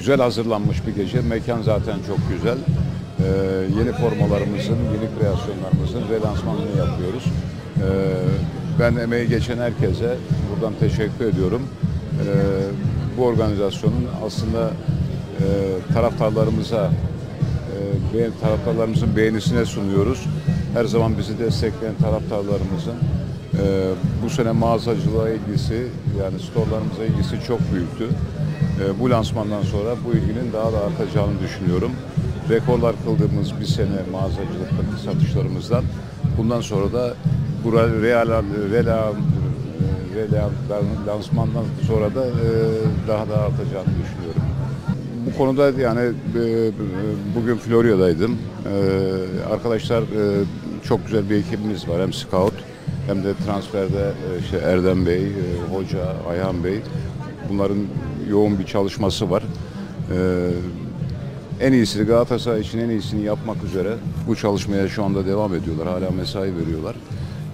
güzel hazırlanmış bir gece. Mekan zaten çok güzel. Ee, yeni formalarımızın, yeni kreasyonlarımızın relansmanını yapıyoruz. Ee, ben emeği geçen herkese buradan teşekkür ediyorum. Ee, bu organizasyonun aslında e, taraftarlarımıza, e, taraftarlarımızın beğenisine sunuyoruz. Her zaman bizi destekleyen taraftarlarımızın e, bu sene mağazacılığa ilgisi, yani storlarımıza ilgisi çok büyüktü. E, bu lansmandan sonra bu ilginin daha da artacağını düşünüyorum. Rekorlar kıldığımız bir sene mağazacılıktaki satışlarımızdan bundan sonra da bu real, real, real, lansmandan sonra da e, daha da artacağını düşünüyorum. Bu konuda yani e, bugün Florya'daydım. E, arkadaşlar çok güzel bir ekibimiz var. Hem scout hem de transferde işte Erdem Bey, Hoca, Ayhan Bey. Bunların yoğun bir çalışması var. E, en iyisini Galatasaray için en iyisini yapmak üzere bu çalışmaya şu anda devam ediyorlar. Hala mesai veriyorlar.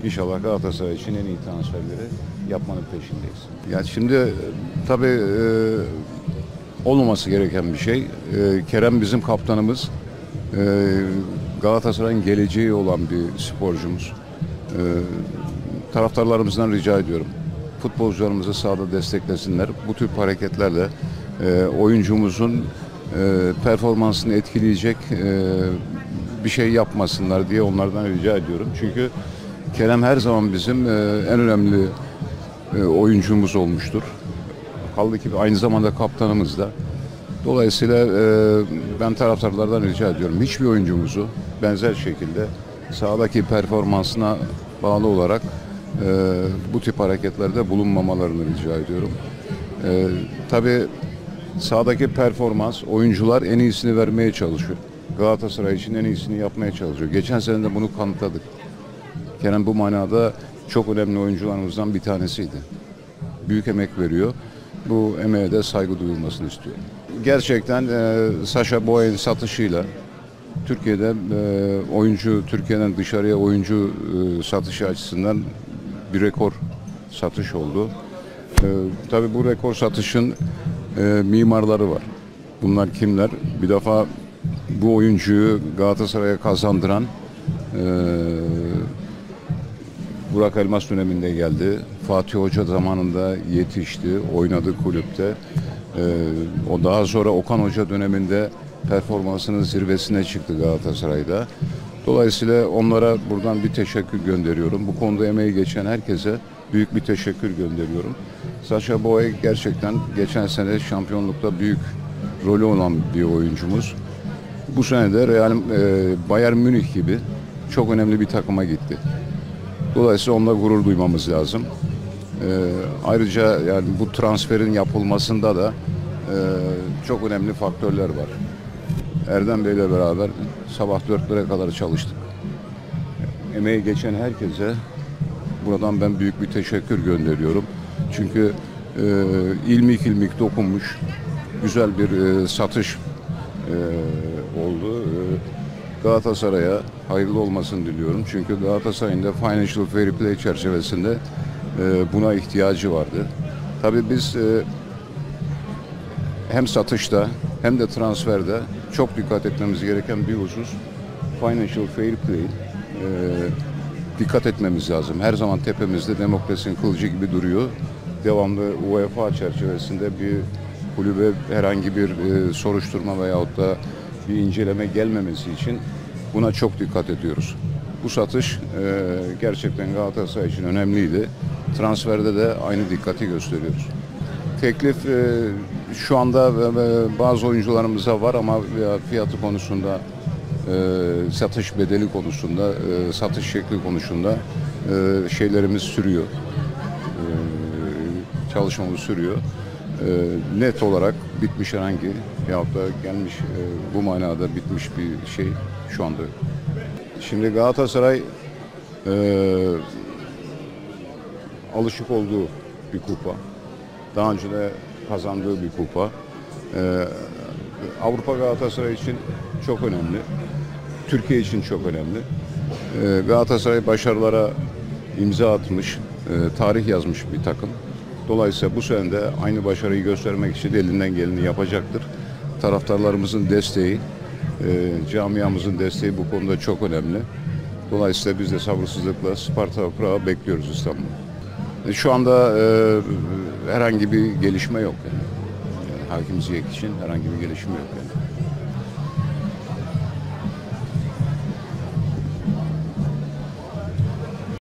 İnşallah Galatasaray için en iyi transferleri yapmanın peşindeyiz. Yani şimdi tabii e, olmaması gereken bir şey. E, Kerem bizim kaptanımız. E, Galatasaray'ın geleceği olan bir sporcumuz. E, taraftarlarımızdan rica ediyorum. Futbolcularımızı sahada desteklesinler. Bu tür hareketlerle e, oyuncumuzun e, performansını etkileyecek e, bir şey yapmasınlar diye onlardan rica ediyorum. Çünkü Kerem her zaman bizim e, en önemli e, oyuncumuz olmuştur. Kaldı ki aynı zamanda kaptanımız da. Dolayısıyla e, ben taraftarlardan rica ediyorum. Hiçbir oyuncumuzu benzer şekilde sahadaki performansına bağlı olarak e, bu tip hareketlerde bulunmamalarını rica ediyorum. E, tabii sahadaki performans, oyuncular en iyisini vermeye çalışıyor. Galatasaray için en iyisini yapmaya çalışıyor. Geçen sene de bunu kanıtladık. Kerem bu manada çok önemli oyuncularımızdan bir tanesiydi. Büyük emek veriyor. Bu emeğe de saygı duyulmasını istiyorum. Gerçekten e, Sasha Boy'un satışıyla Türkiye'de e, oyuncu, Türkiye'den dışarıya oyuncu e, satışı açısından bir rekor satış oldu. E, tabii bu rekor satışın e, mimarları var. Bunlar kimler? Bir defa bu oyuncuyu Galatasaray'a kazandıran e, Burak Elmas döneminde geldi. Fatih Hoca zamanında yetişti, oynadı kulüpte. Ee, o daha sonra Okan Hoca döneminde performansının zirvesine çıktı Galatasaray'da. Dolayısıyla onlara buradan bir teşekkür gönderiyorum. Bu konuda emeği geçen herkese büyük bir teşekkür gönderiyorum. Sasha Boy gerçekten geçen sene şampiyonlukta büyük rolü olan bir oyuncumuz. Bu sene de Real e, Bayern Münih gibi çok önemli bir takıma gitti. Dolayısıyla onunla gurur duymamız lazım. Ee, ayrıca yani bu transferin yapılmasında da e, çok önemli faktörler var. Erdem Bey'le beraber sabah dörtlere kadar çalıştık. Emeği geçen herkese buradan ben büyük bir teşekkür gönderiyorum. Çünkü e, ilmik ilmik dokunmuş güzel bir e, satış e, oldu. E, Galatasaray'a hayırlı olmasını diliyorum. Çünkü Galatasaray'ın da Financial Fair Play çerçevesinde e, buna ihtiyacı vardı. Tabii biz e, hem satışta hem de transferde çok dikkat etmemiz gereken bir husus Financial Fair Play. E, dikkat etmemiz lazım. Her zaman tepemizde demokrasinin kılıcı gibi duruyor. Devamlı UEFA çerçevesinde bir kulübe herhangi bir e, soruşturma veyahut da bir inceleme gelmemesi için buna çok dikkat ediyoruz. Bu satış e, gerçekten Galatasaray için önemliydi. Transferde de aynı dikkati gösteriyoruz. Teklif e, şu anda e, bazı oyuncularımıza var ama fiyatı konusunda e, satış bedeli konusunda, e, satış şekli konusunda e, şeylerimiz sürüyor. E, çalışmamız sürüyor. E, net olarak bitmiş herhangi yahut da gelmiş e, bu manada bitmiş bir şey şu anda. Şimdi Galatasaray e, alışık olduğu bir kupa. Daha önce de kazandığı bir kupa. E, Avrupa Galatasaray için çok önemli. Türkiye için çok önemli. E, Galatasaray başarılara imza atmış, e, tarih yazmış bir takım. Dolayısıyla bu sene de aynı başarıyı göstermek için elinden geleni yapacaktır. taraftarlarımızın desteği, e, camiamızın desteği bu konuda çok önemli. Dolayısıyla biz de sabırsızlıkla Sparta Prag'ı bekliyoruz İstanbul'da. Şu anda e, herhangi bir gelişme yok yani. yani Hakim Ziyech için herhangi bir gelişme yok yani.